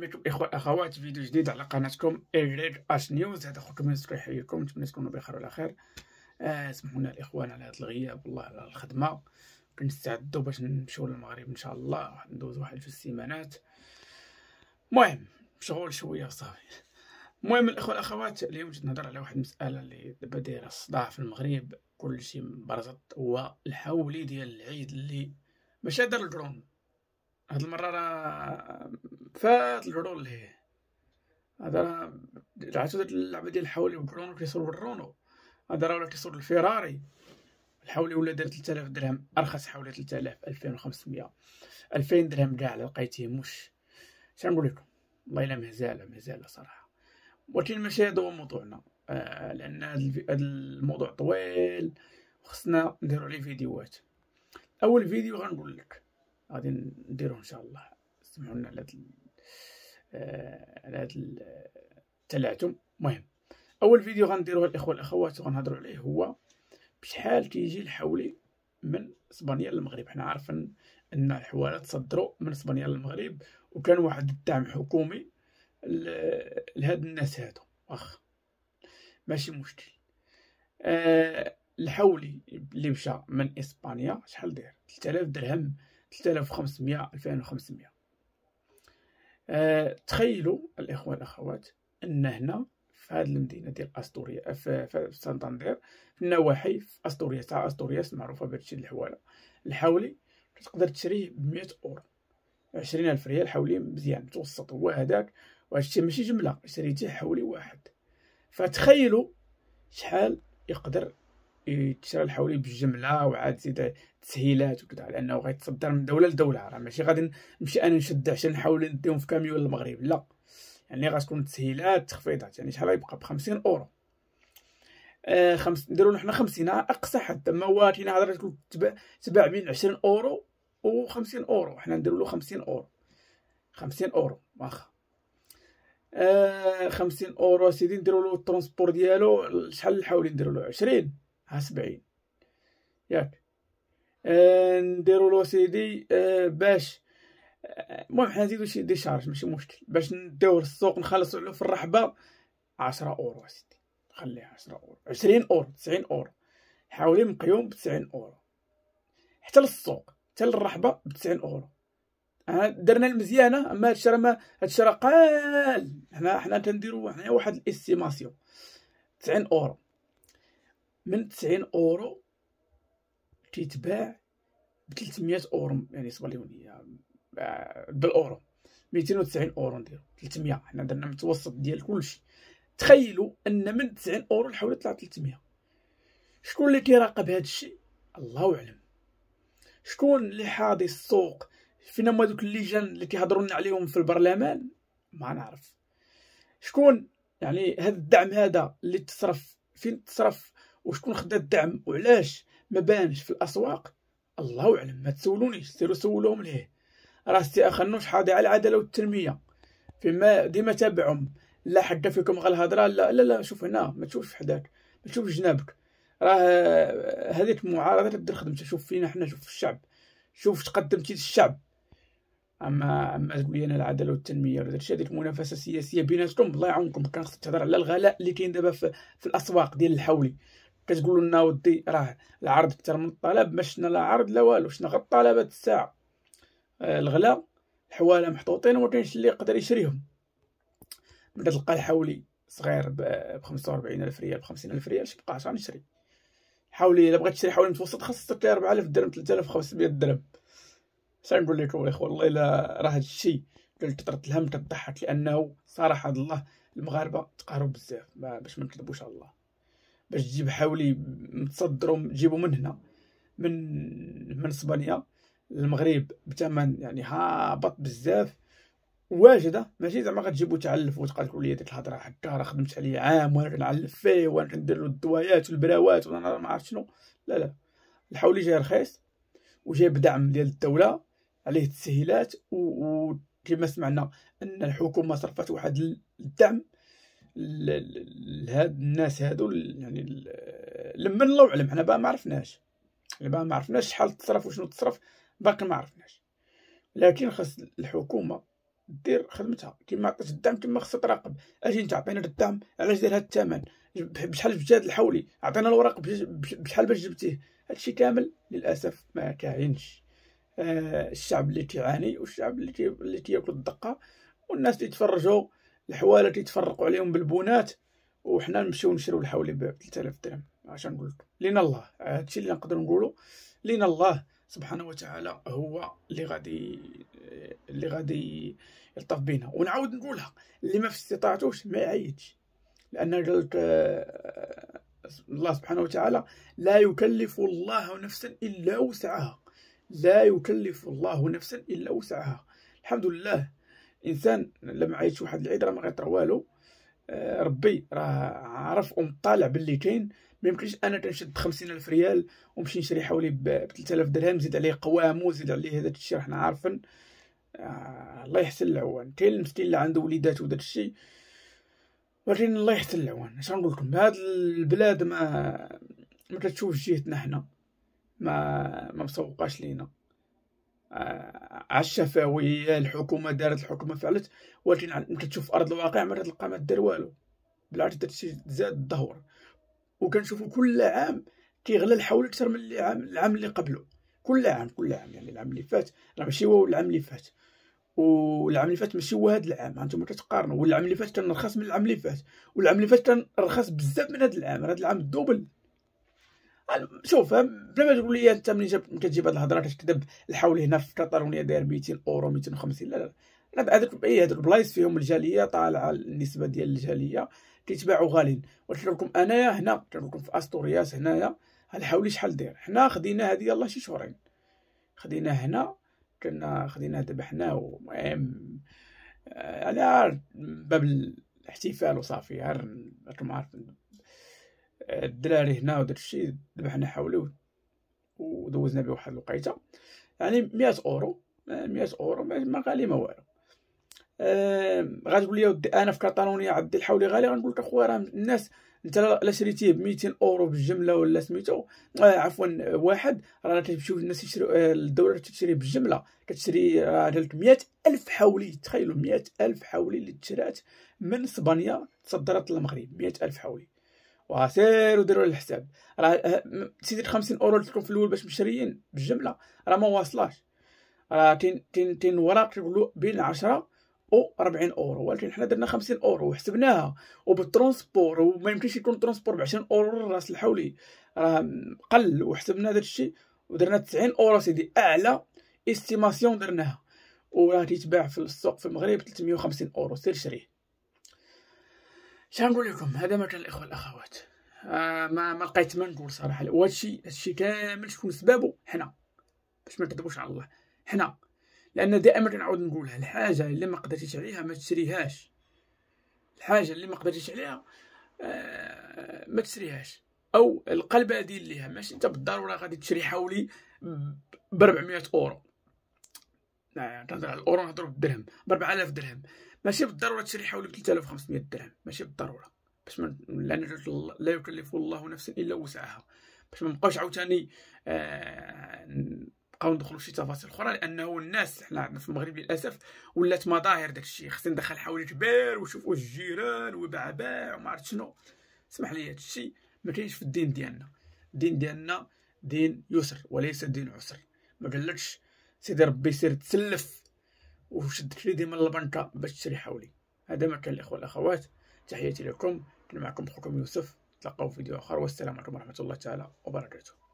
بكم اخوة أخوات فيديو جديد على قناتكم إيريد اش نيوز. هذا اخوكم يسر يحييكم نتمنى تكونوا بخير وعلى خير آه سمحونا الاخوان على هذا الغياب والله على الخدمة. كنستعدوا باش نمشيو للمغرب إن شاء الله ندوز واحد في السيمانات. المهم مشغول شوية صافي. المهم الإخوة الاخوات اليوم جيت نهضر على واحد المساله اللي دابا دايرة الصداع في المغرب. كلشي برزت هو الحولي ديال العيد اللي ماشي دار الدرون هاد المرة راه ليه هذا عرفتو ديك اللعبه ديال الحولي والكرونو كيصور بالرونو. هذا راه كيصور الفيراري. الحولي ولا دار 3000 درهم أرخص حولي 3000 2500 2000 درهم كاع لقيتيه مش. شنو نقول لكم؟ والله إلا مهزاله مهزاله صراحة. ولكن ماشي هذا هو موضوعنا. آه لأن هذا الموضوع طويل وخصنا نديرو عليه فيديوهات. أول فيديو غنقول لك. غادي نديرو إن شاء الله. سمحوا لنا على على هاد التلاتم المهم أول فيديو غنديروه الإخوة الاخوات وغنهضروا عليه هو بشحال كيجي الحولي من إسبانيا للمغرب. حنا عارفين أن الحوالات تصدروا من إسبانيا للمغرب وكان واحد الدعم حكومي لهاد الناس هادو. واخا ماشي مشكل. أه الحولي اللي مشى من إسبانيا شحال داير؟ 3000 درهم 3500 2500 أه تخيلوا الإخوة والأخوات أن هنا في هذه المدينة ديال استوريا في, في سانتاندير في النواحي في استوريا تاع استورياس معروفة بهادشي الحوالة. الحولي تقدر تشريه ب 100 اورو 20000 ريال حولي مزيان متوسط. هو هذاك وهادشي ماشي جملة شريتيه حولي واحد. فتخيلوا شحال يقدر يتشرى الحولي بالجمله وعاد زيد تسهيلات وكذا لأنه غيتصدر من دولة لدولة راه ماشي غادي نمشي أنا نشد عشان حولي نديهم في كاميون للمغرب لا. يعني غتكون تسهيلات تخفيضات يعني شحال غيبقى؟ ب 50 أورو. آه خمس نديرو حنا 50 أقصى حد. أما هو كاين هضره تقول تباع بين 20 أورو و 50 أورو. حنا نديرو له 50 أورو. 50 أورو واخا. آه 50 أورو سيدي نديرو له ال transport ديالو شحال الحولي نديرو له؟ 20 ها 70 ياك. نديرو له سيدي آه باش المهم حنا نزيدو شي des charges ماشي مشكل. باش نديوه للسوق نخلصو عليه في الرحبة عشرة أورو أسيدي. خليها عشرة أورو. عشرين أورو تسعين أورو. حولي مقيوم بتسعين أورو. حتى للسوق حتى للرحبة بتسعين أورو. درنا المزيانة أما هادشي راه ما هادشي راه قال. حنا حنا تنديرو حنا واحد ال estimation. تسعين أورو. من تسعين أورو تيتباع ب 300 اورو يعني صباليونيه بالاورو 290 أورو نديرو 300 حنا درنا متوسط ديال كلشي. تخيلوا أن من 90 أورو لحوالي طلع 300 شكون اللي كيراقب هذا الشيء؟ الله أعلم. شكون اللي حاضي السوق؟ فين هما دوك اللجان اللي كيهضروا لنا عليهم في البرلمان؟ ما نعرف. شكون يعني هذا الدعم هذا اللي تصرف فين تصرف وشكون خدا الدعم؟ وعلاش؟ ما بانش في الأسواق. الله أعلم ما تسولونيش سيروا سولوهم ليه. راه سي اخنوش حاضي على العدالة والتنمية. فيما ديما تابعهم. لا حكا فيكم غير الهضرة لا لا لا شوف هنا ما تشوفش حداك ما تشوفش جنابك. راه هذيك المعارضه تدير خدمتها شوف فينا حنا شوف الشعب شوف تقدمتي للشعب. أما أما تقول أنا العدالة والتنمية ولا داكشي هذيك المنافسه السياسيه بيناتكم الله يعاونكم. كان خصك تهضر على الغلاء اللي كاين دابا في, في الأسواق ديال الحولي. كتقولوا لنا ودي راه العرض أكثر من الطلب ما شفنا لا عرض لا والو. شفنا غير الطلبات الساعة؟ آه، الغلا الحوالة محطوطين وما كاينش اللي يقدر يشريهم. بدا تلقى الحولي صغير ب 45 ألف ريال ب 50 ألف ريال اش بقى نشري حولي إلا بغيت تشري حولي متوسط خاصك 4000 درهم 3500 درهم. اش نقول لكم الاخوه والله إلا راه هذا الشيء قلت كثرة الهم كضحك لأنه صراحة الله المغاربة تقهروا بزاف باش ما نكذبوش على الله. باش تجيب حولي متصدروا تجيبوا من هنا من من إسبانيا المغرب بثمن يعني هابط بزاف. واجدة ماشي زعما غتجيبو تعلف وتبقى تقول لي ديك الهضرة حتى راه خدمت عليه عام وأنا كنعلف فيه وأنا كندير له الدوايات والبراوات وأنا ما عرفت شنو. لا لا الحولي جاي رخيص وجايب دعم ديال الدولة عليه التسهيلات وكما سمعنا أن الحكومة صرفت واحد الدعم لهاد الناس هادو يعني لمن الله أعلم. حنا بقى ما عرفناش. بقى ما عرفناش شحال تصرف وشنو تصرف. باقي ما عرفناش. لكن خاص الحكومة دير خدمتها. كيما عطيت الدعم كيما خصها تراقب. أجي أنت عطينا الدعم علاش دير هاد الثمن؟ بشحال جبت هاد الحولي؟ عطينا الوراق بشحال باش جبتيه؟ هادشي كامل للأسف ما كاينش. آه الشعب اللي تيعاني والشعب اللي تي... اللي تياكل الدقة والناس تيتفرجوا الحواله تيتفرقوا عليهم بال bons ات وحنا نمشيو نشريو الحولي ب 3000 درهم اش نقول لكم. لينا الله هادشي اللي نقدر نقولوا. لينا الله سبحانه وتعالى هو اللي غادي اللي غادي يلطف بينا. ونعاود نقولها اللي ما في استطاعتوش ما يعيدش لأن قلت الله سبحانه وتعالى لا يكلف الله نفسا إلا وسعها. لا يكلف الله نفسا إلا وسعها. الحمد لله إنسان لما عيش واحد العيد راه ما غيطرى والو. آه، ربي راه عرف ومطالع باللي كاين ما يمكنش أنا تنشد خمسين ألف ريال ونمشي نشري حوالي ب 3000 درهم زيد عليه قوام وزيد عليه هذا الشيء حنا عارفين آه الله يحسن العوان. كاين المسكين اللي عنده وليدات وداك الشيء. ولكن الله يحسن العوان. اش نقول لكم؟ هاد البلاد ما ما كتشوفش جهتنا حنا. ما ما مسوقاش لينا. الشفوية الحكومة دارت الحكومة فعلت ولكن ملي كتشوف أرض الواقع ما تلقى ما دار والو. بالعكس داكشي زاد الدهور. وكنشوفو كل عام كيغلى الحول أكثر من العام العام اللي قبله. كل عام كل عام يعني العام اللي فات راه ماشي هو العام اللي فات. والعام اللي فات ماشي هو هذا العام هانتوما كتقارنوا والعام اللي فات كان رخص من العام اللي فات. والعام اللي فات كان رخص بزاف من هذا العام. هذا العام الدوبل شوف بلا ما تقول لي أنت ملي كتجيب هاد الهضرة كتكذب الحول هنا في كاتالونيا داير 200 أورو 250 لا لا هذوك اي هذوك البلايص فيهم الجالية طالعة النسبة ديال الجالية كيتباعوا غاليين. ولكن لكم أنايا هنا لكم في أستورياس هنايا. الحولي شحال داير؟ حنا خدينا هذه يلاه شي شهرين. خدينا هنا كنا خدينا دابا حنا المهم آه، على باب الاحتفال وصافي راكم عارفين. الدراري هنا وداك الشيء ذبحنا حولي ودوزنا به واحد الوقيته. يعني مئة اورو مئة اورو ما غالي ما والو. غتقول لي ودي أنا في كاتالونيا عند الحولي غالي غنقول لك أخويا راه الناس أنت لا شريتيه ب 200 اورو بالجمله ولا سميتو؟ آه عفوا واحد راه كتمشيو الناس يشريو آه الدولة تشري بالجملة كتشري راه ديال 100 ألف حولي تخيلوا 100 ألف حولي اللي تشرات من اسبانيا تصدرت للمغرب 100 ألف حولي. وسيروا ديروا الحساب. راه آه، سيدي 50 أورو اللي في الأول باش مشريين بالجملة راه ما واصلاش. راه تين تين تين وراق تقولوا بين 10 أو 40 أورو ولكن حنا درنا 50 أورو وحسبناها. وبال transport وما يمكنش يكون transport ب 20 أورو راس الحولي. راه قل وحسبنا داك الشيء ودرنا 90 أورو سيدي. أعلى estimation درناها. وراه تيتباع في السوق في المغرب 350 أورو سير شريه. شنقول لكم هذا مثلا الإخوة الاخوات آه ما ما لقيت ما نقول صراحة. وهادشي هادشي كامل شكون سبابه؟ حنا. باش ما نكذبوش على الله. حنا. لأن دائما كنعاود نقولها الحاجة اللي ما قدرتيش عليها ما تشريهاش. الحاجة اللي ما قدرتيش عليها آه ما تشريهاش. أو القلبه ديال ليها ماشي أنت بالضرورة غادي تشري حولي ب 400 أورو. تهضر على الأورو نهضروا بالدرهم. ب 4000 درهم. ماشي بالضرورة تشري حولي ب 3500 درهم. ماشي بالضرورة. باش لأن لا يكلف الله نفسا إلا وسعها. باش ما نبقاوش عاوتاني آه نبقاو ندخلوا في تفاصيل أخرى لأنه الناس حنا عندنا في المغرب للأسف ولات مظاهر داكشي خصني ندخل حوالي كبير وشوفوا الجيران وبعباع وما عرفت شنو. اسمح لي هادشي ما كاينش في الدين ديالنا. الدين ديالنا دين يسر وليس دين عسر. ما قالكش سيدي ربي سير تسلف وشد كريدي من البنكه باش تشري حولي. هذا ما كان الإخوة الاخوات تحياتي لكم. كان معكم أخوكم يوسف. تلقاو فيديو آخر. والسلام عليكم ورحمة الله تعالى وبركاته.